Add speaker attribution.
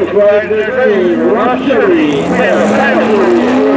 Speaker 1: Advisor
Speaker 2: Rushery, Pennsylvania.